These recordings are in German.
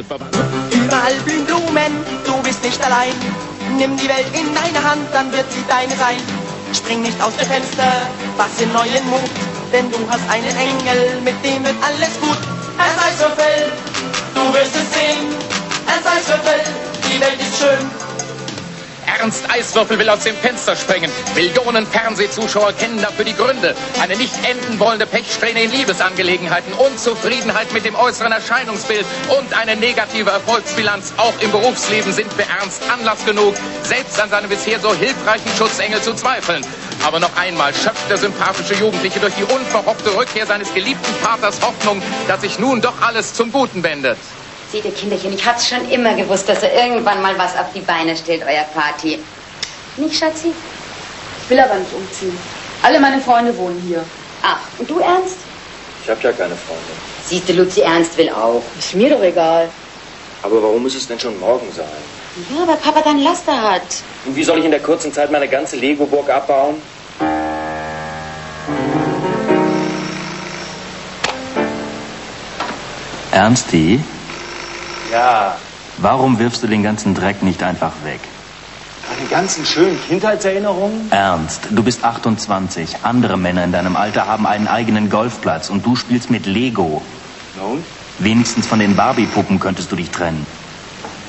Überall blühen Blumen, du bist nicht allein. Nimm die Welt in deine Hand, dann wird sie deine sein. Spring nicht aus dem Fenster, fasse neuen Mut, denn du hast einen Engel, mit dem wird alles gut. Ein Eiswürfel, du wirst es sehen. Ein Eiswürfel, die Welt ist schön. Ernst Eiswürfel will aus dem Fenster springen. Millionen Fernsehzuschauer kennen dafür die Gründe. Eine nicht enden wollende Pechsträhne in Liebesangelegenheiten, Unzufriedenheit mit dem äußeren Erscheinungsbild und eine negative Erfolgsbilanz auch im Berufsleben sind für Ernst Anlass genug, selbst an seinem bisher so hilfreichen Schutzengel zu zweifeln. Aber noch einmal schöpft der sympathische Jugendliche durch die unverhoffte Rückkehr seines geliebten Vaters Hoffnung, dass sich nun doch alles zum Guten wendet. Seht ihr, Kinderchen, ich hab's schon immer gewusst, dass er irgendwann mal was auf die Beine stellt, euer Party. Nicht, Schatzi? Ich will aber nicht umziehen. Alle meine Freunde wohnen hier. Ach, und du, Ernst? Ich habe ja keine Freunde. Siehst du, Luzi, Ernst will auch. Ist mir doch egal. Aber warum muss es denn schon morgen sein? Ja, weil Papa dann Laster hat. Und wie soll ich in der kurzen Zeit meine ganze Lego-Burg abbauen? Ernsti, Ja, warum wirfst du den ganzen Dreck nicht einfach weg? meine ganzen schönen Kindheitserinnerungen. Ernst, du bist 28. Andere Männer in deinem Alter haben einen eigenen Golfplatz und du spielst mit Lego. Nun, Wenigstens von den Barbie-Puppen könntest du dich trennen.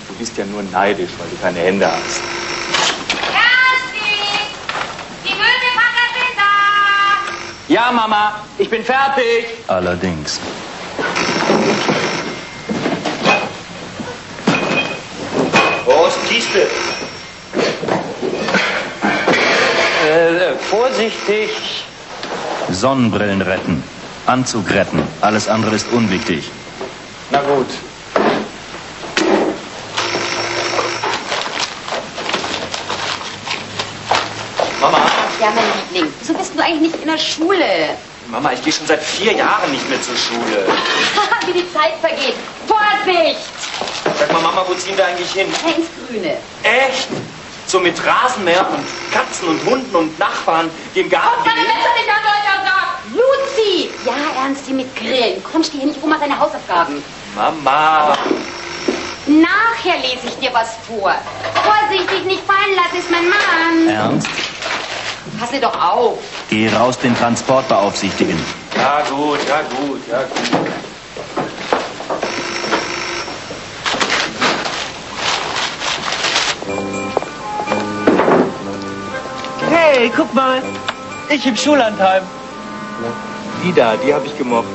du bist ja nur neidisch, weil du keine Hände hast. Ersti! Die Möbelpacker sind da! Ja, Mama, ich bin fertig. Allerdings. Vorsichtig. Sonnenbrillen retten, Anzug retten, alles andere ist unwichtig. Na gut. Mama, Ja, mein Liebling, wieso bist du eigentlich nicht in der Schule? Mama, ich gehe schon seit vier Jahren nicht mehr zur Schule. Wie die Zeit vergeht. Vorsicht! Sag mal, Mama, wo ziehen wir eigentlich hin? Ja, ins Grüne. Echt? So mit Rasenmäher und Katzen und Hunden und Nachbarn, die im Garten Meine leben? Messer nicht an euch sagt! Luzi! Ja, Ernsti, mit Grillen. Komm, steh hier nicht rum, mach deine Hausaufgaben. Mama. Nachher lese ich dir was vor. Vorsichtig, nicht fallen lassen, ist mein Mann. Ernst, Pass dir doch auf. geh raus den Transport beaufsichtigen. Ja gut, ja gut, ja gut. Hey, guck mal. Ich im Schullandheim. Die da, die habe ich gemocht.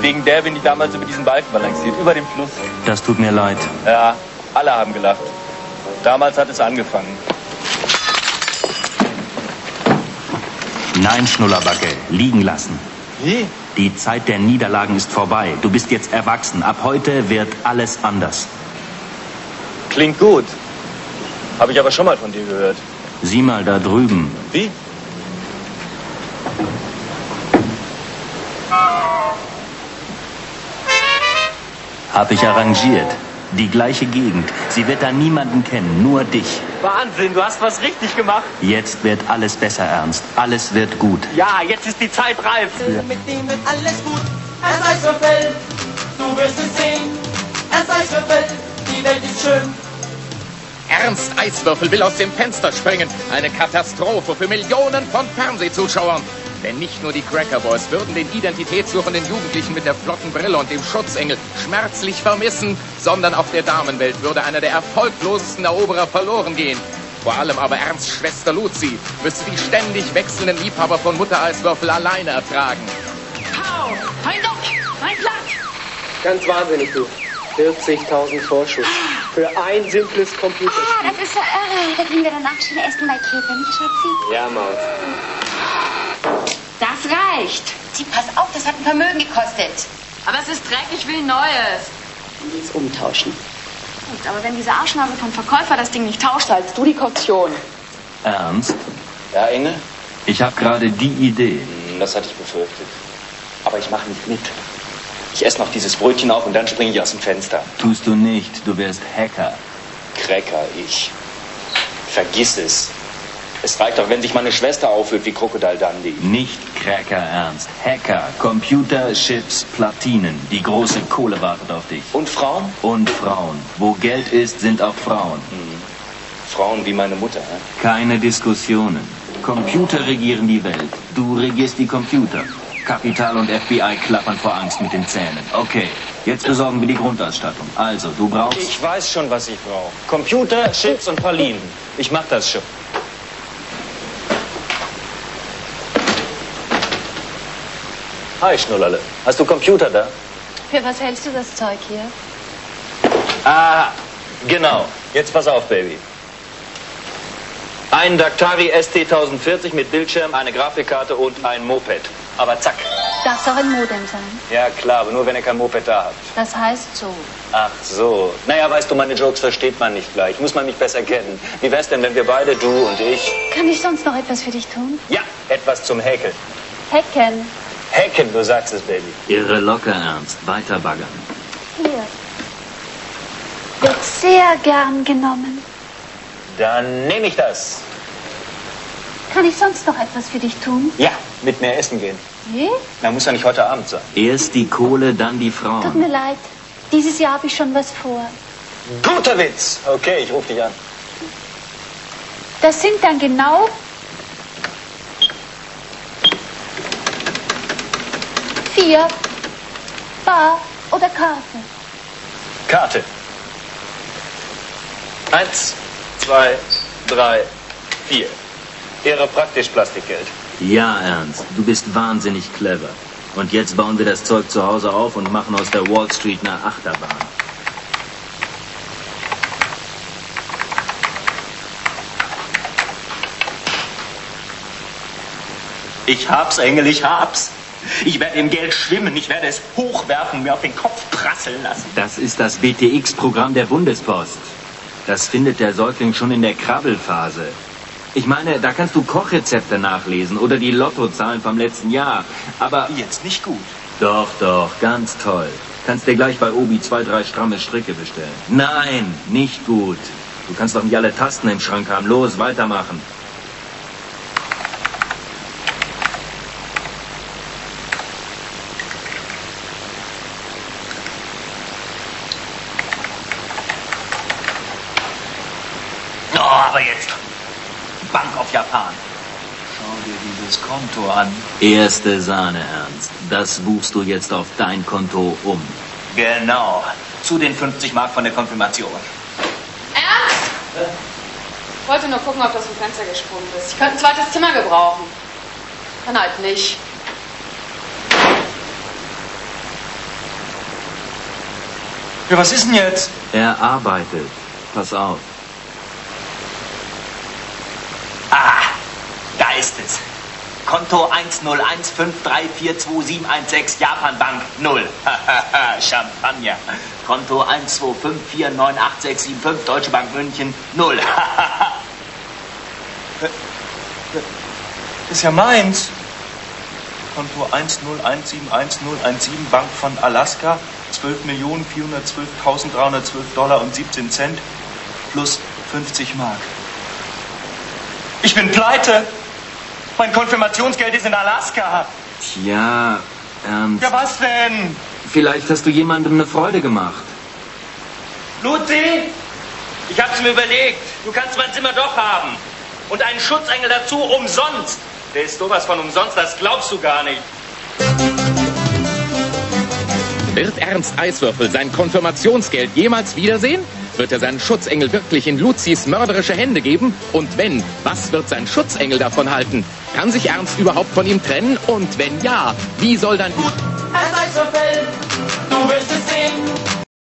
Wegen der bin ich damals über diesen Balken balanciert, über dem Fluss. Das tut mir leid. Ja, alle haben gelacht. Damals hat es angefangen. Nein, Schnullerbacke, liegen lassen. Wie? Die Zeit der Niederlagen ist vorbei. Du bist jetzt erwachsen. Ab heute wird alles anders. Klingt gut. Habe ich aber schon mal von dir gehört. Sieh mal da drüben. Wie? Hab ich arrangiert. Die gleiche Gegend. Sie wird da niemanden kennen, nur dich. Wahnsinn, du hast was richtig gemacht. Jetzt wird alles besser, Ernst. Alles wird gut. Ja, jetzt ist die Zeit reif. Mit dem wird alles gut. Ein Eiswürfel, du wirst es sehen. Ein Eiswürfel, die Welt ist schön. Ernst Eiswürfel will aus dem Fenster springen. Eine Katastrophe für Millionen von Fernsehzuschauern. Denn nicht nur die Cracker Boys würden den identitätssuchenden Jugendlichen mit der flotten Brille und dem Schutzengel schmerzlich vermissen, sondern auch der Damenwelt würde einer der erfolglosesten Eroberer verloren gehen. Vor allem aber Ernsts Schwester Luzi müsste die ständig wechselnden Liebhaber von Mutter Eiswürfel alleine ertragen. Hau! Mein Duck! Mein Platz! Ganz wahnsinnig, du. 40.000 Vorschuss. Für ein simples Ah, Computerspiel. das ist so irre. Da kriegen wir danach schön Essen bei nicht, Schatzi? Ja, Maus. Das reicht. Sie, pass auf, das hat ein Vermögen gekostet. Aber es ist Dreck, ich will Neues. Die es umtauschen. Gut, aber wenn diese Arschnase vom Verkäufer das Ding nicht tauscht, zahlst du die Kaution. Ernst, Ja, Engel? ich habe gerade die Idee. Hm, Das hatte ich befürchtet. Aber ich mache nicht mit. Ich esse noch dieses Brötchen auf und dann springe ich aus dem Fenster. Tust du nicht, du wirst Hacker. Cracker, ich. Vergiss es. Es reicht doch, wenn sich meine Schwester aufführt wie Crocodile Dundee. Nicht Cracker Ernst. Hacker, Computer, Chips, Platinen. Die große Kohle wartet auf dich. Und Frauen? Und Frauen. Wo Geld ist, sind auch Frauen. Frauen wie meine Mutter. hä? Keine Diskussionen. Computer regieren die Welt. Du regierst die Computer. Kapital und FBI klappern vor Angst mit den Zähnen. Okay, jetzt besorgen wir die Grundausstattung. Also, du brauchst... Ich weiß schon, was ich brauche. Computer, Chips und Pralinen. Ich mach das schon. Hi, Schnullerle. Hast du Computer da? Für was hältst du das Zeug hier? Ah, genau. Jetzt pass auf, Baby. Ein Daktari ST 1040 mit Bildschirm, eine Grafikkarte und ein Moped. Aber zack. Darf auch ein Modem sein. Ja, klar, aber nur wenn ihr kein Moped da habt. Das heißt so. Ach so. Naja, weißt du, meine Jokes versteht man nicht gleich. Muss man mich besser kennen. Wie wär's denn, wenn wir beide, du und ich... Kann ich sonst noch etwas für dich tun? Ja, etwas zum Häkeln. Hacken. Hacken, du sagst es, Baby. Irre locker, Ernst. Weiter baggern. Hier. Wird sehr gern genommen. Dann nehme ich das. Kann ich sonst noch etwas für dich tun? Ja, mit mir essen gehen. Wie? Na, muss ja nicht heute Abend sein. Erst die Kohle, dann die Tut Frauen. mir leid. Dieses Jahr habe ich schon was vor. Guter Witz. Okay, ich rufe dich an. Das sind dann genau vier Bar oder Karte. Karte. Eins, zwei, drei, vier. Ehre praktisch Plastikgeld. Ja, Ernst, du bist wahnsinnig clever. Und jetzt bauen wir das Zeug zu Hause auf und machen aus der Wall Street eine Achterbahn. Ich hab's, Engel, ich hab's. Ich werde im Geld schwimmen, ich werde es hochwerfen, mir auf den Kopf prasseln lassen. Das ist das BTX-Programm der Bundespost. Das findet der Säugling schon in der Krabbelphase. Ich meine, da kannst du Kochrezepte nachlesen oder die Lottozahlen vom letzten Jahr. Aber Jetzt nicht gut. doch, doch, ganz toll. Kannst dir gleich bei Obi zwei, drei stramme Stricke bestellen. Nein, nicht gut. Du kannst doch nicht alle Tasten im Schrank haben. Los, weitermachen. Oh, aber jetzt. Auf Japan. Schau dir dieses Konto an. Erste Sahne, Ernst. Das buchst du jetzt auf dein Konto um. Genau. Zu den 50 Mark von der Konfirmation. Ernst? Ich wollte nur gucken, ob du aus dem Fenster gesprungen bist. Ich könnte ein zweites Zimmer gebrauchen. Dann halt nicht. Ja, was ist denn jetzt? Er arbeitet. Pass auf. Da ist es. Konto 10153421716 Japanbank 0. Champagner. Konto 125498675 Deutsche Bank München 0. Ist ja meins. Konto 101711017 Bank von Alaska 12.412.312 Dollar und 17 Cent plus 50 Mark. Ich bin pleite. Mein Konfirmationsgeld ist in Alaska. Tja, Ernst. Ja, was denn? Vielleicht hast du jemandem eine Freude gemacht. Luzi, ich hab's mir überlegt. Du kannst mein Zimmer doch haben. Und einen Schutzengel dazu umsonst. Der ist sowas von umsonst, das glaubst du gar nicht. Wird Ernst Eiswürfel sein Konfirmationsgeld jemals wiedersehen? Wird er seinen Schutzengel wirklich in Luzis mörderische Hände geben? Und wenn, was wird sein Schutzengel davon halten? Kann sich Ernst überhaupt von ihm trennen? Und wenn ja, wie soll dann... Ernst Eiswürfel, du wirst es sehen.